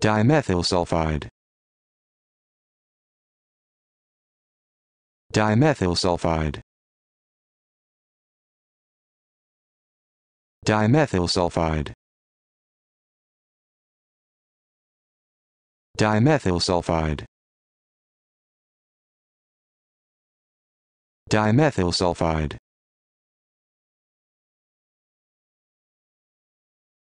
dimethyl sulfide dimethyl sulfide dimethyl sulfide dimethyl sulfide dimethyl sulfide